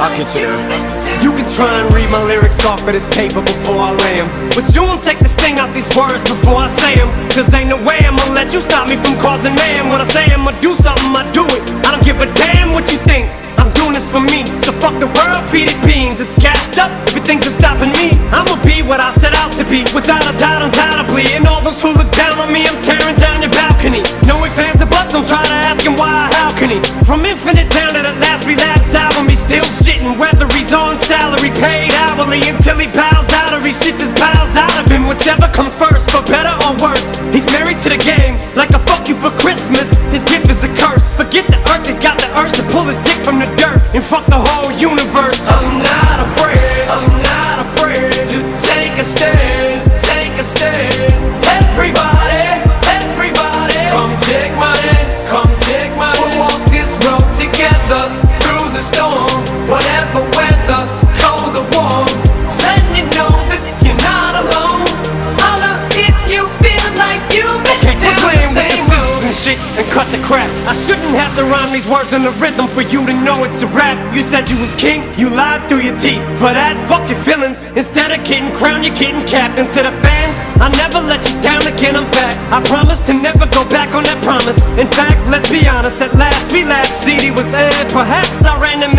I'll get you. You can try and read my lyrics off of this paper before I lay 'em, But you won't take the sting out these words before I say 'em. Cause ain't no way I'ma let you stop me from causing man. When I say I'ma do something, I do it. I don't give a damn what you think. I'm doing this for me. So fuck the world, feed it beans. It's gassed up, everything's just stopping me. I'ma be what I set out to be, without a doubt, undoubtedly. And all those who look down on me, I'm tearing down your balcony. No ifs, fans, or buts, don't try to ask him why, how can he? From infinite until he bows out or he shits his bowels out of him. Whichever comes first, for better or worse. He's married to the game, like a fuck you for Christmas. His gift is a curse. Forget the earth, he's got the urge to pull his dick from the dirt and fuck the whole universe. I'm not afraid. I'm not afraid to take a stand. Take a stand. Everybody. Everybody. Come take my hand. Come take my hand. We'll walk this road together through the storm. The crap. I shouldn't have to rhyme these words in the rhythm for you to know it's a rap. You said you was king, you lied through your teeth. For that, fuck your feelings. Instead of getting crowned, you're getting capped. To the fans, I'll never let you down again, I'm back. I promise to never go back on that promise. In fact, let's be honest, at last Relapse. CD was aired, perhaps I ran the